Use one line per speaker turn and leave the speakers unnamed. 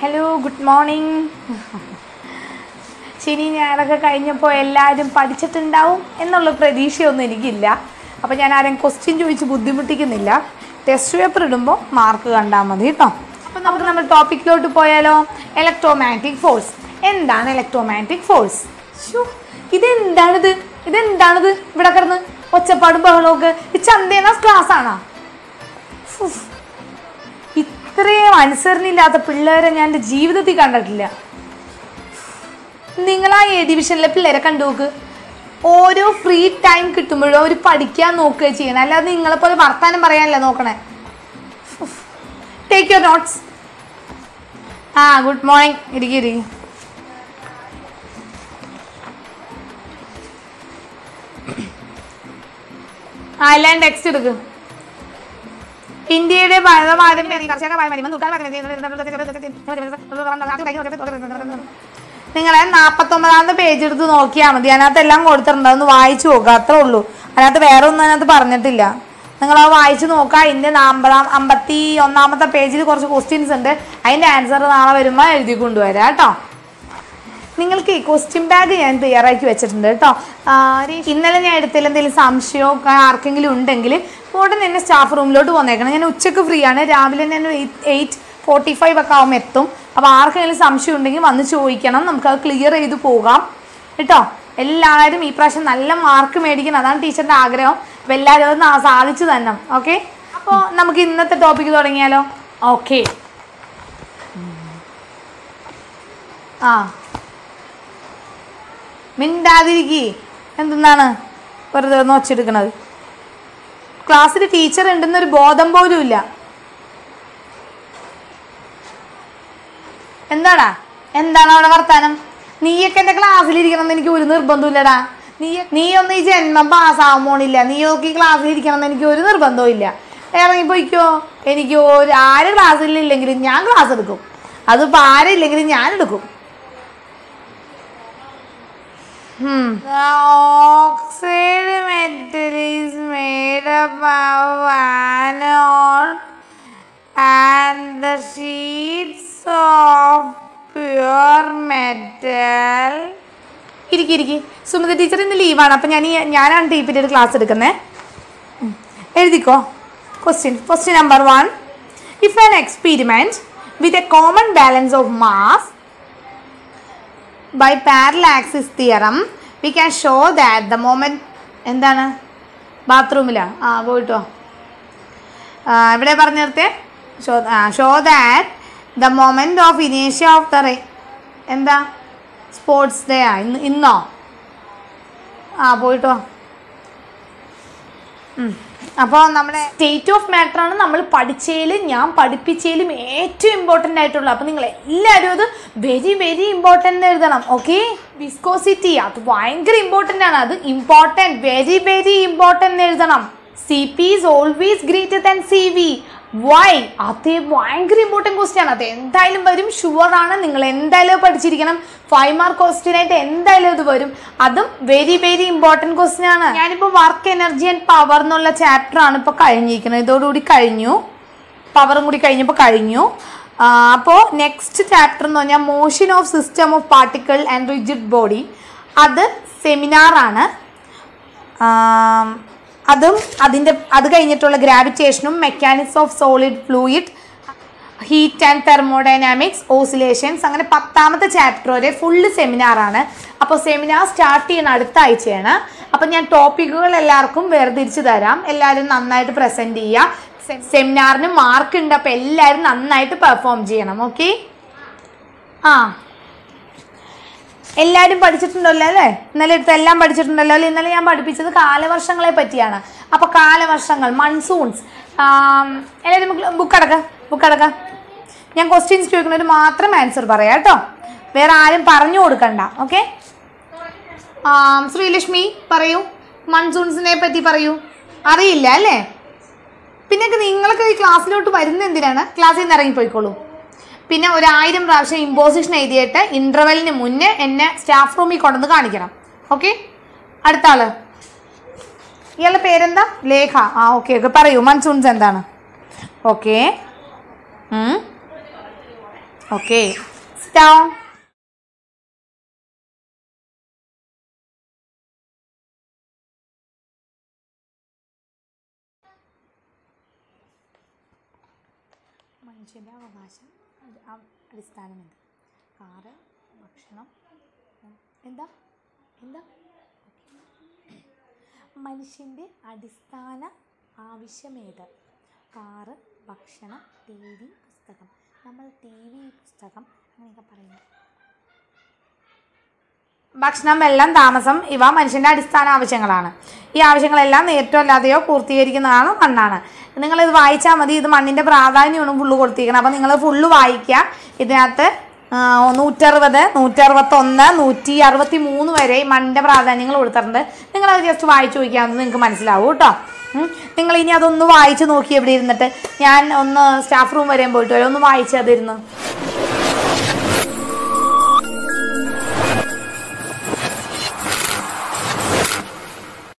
Hello good morning ശനി ഞായറൊക്കെ കഴിഞ്ഞപ്പോൾ എല്ലാവരും പഠിച്ചിട്ടുണ്ടാവും എന്നുള്ള പ്രതീക്ഷയൊന്നും എനിക്കില്ല. അപ്പോൾ ഞാൻ ആരെയും ക്വസ്റ്റ്യൻ ചോദിച്ച് ബുദ്ധിമുട്ടിക്കുന്നില്ല. ടെസ്റ്റ് പേപ്പർ ഇടുമ്പോൾ മാർക്ക് കണ്ടാൽ മതി കേട്ടോ. അപ്പോൾ നമുക്ക് നമ്മൾ ടോപ്പിക്കിലോട്ട് പോയാലോ? ഇലക്ട്രോമാഗ്നറ്റിക് ഫോഴ്സ് എന്താണ് ഇലക്ട്രോമാഗ്നറ്റിക് ഫോഴ്സ് ഇതെന്താണിത്? ഇതെന്താണിത്? ഇവിടെ കിടന്ന് ഒച്ചപ്പാടും ബഹളമൊക്കെ ഈ ചന്തേന ക്ലാസ് ആണോ. ഇത്രയും അനുസരണയില്ലാത്ത പിള്ളേരെ ഞാൻ എന്റെ ജീവിതത്തിൽ കണ്ടിട്ടില്ല. നിങ്ങളാ എ ഡിവിഷനിലെ പിള്ളേരെ കണ്ടു നോക്ക്. ഓരോ ഫ്രീ ടൈം കിട്ടുമ്പോഴും അവർ പഠിക്കാൻ നോക്കുകയോ ചെയ്യണം. അല്ലാതെ നിങ്ങളെപ്പോലെ വർത്താനം പറയാനല്ല നോക്കണേ. ടേക്ക് യുവർ നോട്ട്സ് ആ ഗുഡ് മോർണിംഗ് ഇരിക്കും ഇരിക്കും. ആ എല്ലാം ടെക്സ്റ്റ് എടുക്കും. ഇന്ത്യയുടെ നിങ്ങളെ നാപ്പത്തൊമ്പതാമത്തെ പേജ് എടുത്ത് നോക്കിയാൽ മതി. അതിനകത്ത് എല്ലാം കൊടുത്തിട്ടുണ്ട്. അതൊന്ന് വായിച്ചു നോക്കുക അത്രേ ഉള്ളൂ. അതിനകത്ത് വേറെ ഒന്നും അതിനകത്ത് പറഞ്ഞിട്ടില്ല. നിങ്ങൾ ആ വായിച്ചു നോക്കുക അതിന്റെ നാൽപ്പതാം അമ്പത്തി ഒന്നാമത്തെ പേജിൽ കുറച്ച് ക്വസ്റ്റ്യൻസ് ഉണ്ട്. അതിന്റെ ആൻസർ നാളെ വരുമ്പോൾ എഴുതി കൊണ്ടുവരാം കേട്ടോ. നിങ്ങൾക്ക് ഈ ക്വസ്റ്റ്യൻ ബാഗ് ഞാൻ തയ്യാറാക്കി വെച്ചിട്ടുണ്ട് കേട്ടോ. ഇന്നലെ ഞാൻ എടുത്തതിൽ എന്തെങ്കിലും സംശയമോ ആർക്കെങ്കിലും ഉണ്ടെങ്കിൽ ഉടൻ തന്നെ സ്റ്റാഫ് റൂമിലോട്ട് വന്നേക്കണം. ഞാൻ ഉച്ചയ്ക്ക് ഫ്രീ ആണ്. രാവിലെ തന്നെ എയ്റ്റ് ഫോർട്ടി ഫൈവ് ഒക്കെ ആകുമ്പോൾ എത്തും. അപ്പോൾ ആർക്കെങ്കിലും സംശയം ഉണ്ടെങ്കിൽ വന്ന് ചോദിക്കണം. നമുക്കത് ക്ലിയർ ചെയ്ത് പോകാം. കേട്ടോ? എല്ലാവരും ഈ പ്രാവശ്യം നല്ല മാർക്ക് മേടിക്കണം. അതാണ് ടീച്ചറിന്റെ ആഗ്രഹം. അപ്പോൾ എല്ലാവരും അത് നാ- സാധിച്ചു തന്നെ ഓക്കെ അപ്പോൾ നമുക്ക് ഇന്നത്തെ ടോപ്പിക്ക് തുടങ്ങിയാലോ? ഓക്കെ ആ. മിണ്ടാതിരിക്കി. എന്തെന്നാണ് വെറുതെ ഒന്ന് ഒച്ചെടുക്കണത്? ക്ലാസ്സിൽ ടീച്ചർ ഉണ്ടെന്നൊരു ബോധം പോലും ഇല്ല. എന്താടാ? എന്താണ് അവിടെ വർത്താനം? നീയൊക്കെ എന്റെ ക്ലാസ്സിലിരിക്കണം എനിക്ക് ഒരു നിർബന്ധമില്ലടാ നീ നീ ഈ ജന്മം പാസ്സാവാൻ പോണില്ല. നീയൊക്കെ ഈ ക്ലാസ്സിലിരിക്കണം എന്ന് എനിക്ക് ഒരു നിർബന്ധവും ഇല്ല. ഇറങ്ങിപ്പോയിക്കോ? എനിക്ക് ഒരു ആര് ക്ലാസ്സിലില്ലെങ്കിലും ഞാൻ ക്ലാസ് എടുക്കും. അതിപ്പോൾ ആരില്ലെങ്കിലും ഞാൻ എടുക്കും. The oxide metal is made up of anode and the sheets of pure metal. ഇരിക്കി ഇരിക്കി. സുമിത ടീച്ചർ ഇന്ന് ലീവാണ് അപ്പം ഞാൻ ഈ- ഞാനാണ് ടീ ഒരു ക്ലാസ് എടുക്കുന്നത് എഴുതിക്കോ. Question question number one if an experiment with a common balance of mass by parallel axis theorem we can show that the moment എന്താണ്? ബാത്റൂമിലാണ് ആ പോയിട്ടോ. ഇവിടെ പറഞ്ഞു നിർത്തിയേ? Show show that the moment of ഇനേഷ്യ of the ray എന്താ? Sports day ആ ഇന്ന് ഇന്നോ? ആ പോയിട്ടോ. അപ്പോൾ നമ്മുടെ സ്റ്റേറ്റ് ഓഫ് മാറ്ററാണ് നമ്മൾ പഠിച്ചതിലും ഞാൻ പഠിപ്പിച്ചതിലും ഏറ്റവും ഇമ്പോർട്ടന്റ് ആയിട്ടുള്ളത്. അപ്പോൾ നിങ്ങൾ എല്ലാവരും അത് വെരി വെരി ഇമ്പോർട്ടന്റ് എഴുതണം ഓക്കെ വിസ്കോസിറ്റി അത് ഭയങ്കര ഇമ്പോർട്ടന്റ് ആണ്. അത് ഇമ്പോർട്ടന്റ് വെരി വെരി ഇമ്പോർട്ടന്റ് എഴുതണം. C P is always greater than C V why അത് ഭയങ്കര ഇമ്പോർട്ടന്റ് ക്വസ്റ്റ്യൻ ആണ്. അത് എന്തായാലും വരും. ഷുവറാണ് നിങ്ങൾ എന്തായാലും പഠിച്ചിരിക്കണം. ഫൈവ് മാർക്ക് ക്വസ്റ്റ്യൻ ആയിട്ട് എന്തായാലും ഇത് വരും. അതും വെരി വെരി ഇമ്പോർട്ടന്റ് ക്വസ്റ്റ്യൻ ആണ്. ഞാനിപ്പോൾ വർക്ക് എനർജി ആൻഡ് പവർ എന്നുള്ള ചാപ്റ്റർ ആണ് ഇപ്പോൾ കഴിഞ്ഞിരിക്കുന്നത്. ഇതോടുകൂടി കഴിഞ്ഞു. പവറും കൂടി കഴിഞ്ഞപ്പോൾ കഴിഞ്ഞു. അപ്പോൾ നെക്സ്റ്റ് ചാപ്റ്റർ എന്ന് പറഞ്ഞാൽ motion of system of particle and rigid body അത് സെമിനാറാണ് അതും അതിന്റെ അത് കഴിഞ്ഞിട്ടുള്ള ഗ്രാവിറ്റേഷനും mechanics of solid fluid heat and thermodynamics oscillations അങ്ങനെ പത്താമത്തെ ചാപ്റ്റർ വരെ ഫുള്ള് സെമിനാറാണ് അപ്പോൾ സെമിനാർ സ്റ്റാർട്ട് ചെയ്യുന്ന അടുത്ത ആഴ്ചയാണ്. അപ്പോൾ ഞാൻ ടോപ്പിക്കുകൾ എല്ലാവർക്കും വേർതിരിച്ച് തരാം. എല്ലാവരും നന്നായിട്ട് പ്രസന്റ് ചെയ്യുക. സെമിനാറിന് മാർക്ക് ഉണ്ട്. അപ്പോൾ എല്ലാവരും നന്നായിട്ട് പെർഫോം ചെയ്യണം. ഓക്കെ ആ. എല്ലാവരും പഠിച്ചിട്ടുണ്ടല്ലോ അല്ലേ? ഇന്നലെ എടുത്ത് എല്ലാം പഠിച്ചിട്ടുണ്ടല്ലോ അല്ലേ? ഇന്നലെ ഞാൻ പഠിപ്പിച്ചത് കാലവർഷങ്ങളെ പറ്റിയാണ്. അപ്പോൾ കാലവർഷങ്ങൾ മൺസൂൺസ് എല്ലാവരും ബുക്ക് അടക്കാം ബുക്ക് അടക്കാം. ഞാൻ ക്വസ്റ്റ്യൻസ് ചോദിക്കുന്നവർ മാത്രം ആൻസർ പറയാം കേട്ടോ. വേറെ ആരും പറഞ്ഞു കൊടുക്കണ്ട ഓക്കെ ശ്രീലക്ഷ്മി പറയൂ. മൺസൂൺസിനെ പറ്റി പറയൂ. അറിയില്ല അല്ലേ? പിന്നെ നിങ്ങൾക്ക് ഈ ക്ലാസ്സിലോട്ട് വരുന്ന എന്തിനാണ്? ക്ലാസ്സിൽ നിന്ന് ഇറങ്ങിപ്പോയിക്കോളൂ. പിന്നെ ഒരു പ്രാവശ്യം ഇമ്പോസിഷൻ എഴുതിയിട്ട് ഇന്റർവെലിന് മുന്നേ എന്നെ സ്റ്റാഫ് റൂമിൽ കൊണ്ടുവന്ന് കാണിക്കണം. ഓക്കെ അടുത്ത ആൾ. ഇയാളുടെ പേരെന്താ? ലേഖ. ആ ഓക്കെ ഓക്കെ പറയൂ. മൺസൂൺസ് എന്താണ്? ഓക്കെ ഓക്കെ അവകാശം. അടിസ്ഥാനം എന്ത് കാറ് ഭക്ഷണം എന്താ? എന്താ? മനുഷ്യന്റെ അടിസ്ഥാന ആവശ്യമേത്? കാറ് ഭക്ഷണം ടി വി പുസ്തകം. നമ്മൾ ടി വി പുസ്തകം അങ്ങനെയൊക്കെ പറയുന്നു. ഭക്ഷണം വെള്ളം താമസം ഇവ മനുഷ്യന്റെ അടിസ്ഥാന ആവശ്യങ്ങളാണ്. ഈ ആവശ്യങ്ങളെല്ലാം നേരിട്ടോ അല്ലാതെയോ പൂർത്തീകരിക്കുന്നതാണ് മണ്ണാണ്. നിങ്ങളിത് വായിച്ചാൽ മതി. ഇത് മണ്ണിന്റെ പ്രാധാന്യമാണ് ഫുള്ള് കൊടുത്തിരിക്കണം. അപ്പോൾ നിങ്ങൾ ഫുള്ള് വായിക്കുക ഇതിനകത്ത് നൂറ്ററുപത് നൂറ്ററുപത്തൊന്ന് നൂറ്റി അറുപത്തി മൂന്ന് വരെ മണ്ണിന്റെ പ്രാധാന്യങ്ങൾ കൊടുത്തിട്ടുണ്ട്. നിങ്ങളത് ജസ്റ്റ് വായിച്ചു നോക്കിയാൽ നിങ്ങൾക്ക് മനസ്സിലാവും കേട്ടോ. നിങ്ങൾ ഇനി അതൊന്ന് വായിച്ച് നോക്കി എവിടെ ഇരുന്നിട്ട്. ഞാൻ ഒന്ന് സ്റ്റാഫ് റൂം വരെയും പോയിട്ട് വരെ. ഒന്ന് വായിച്ചതിരുന്നു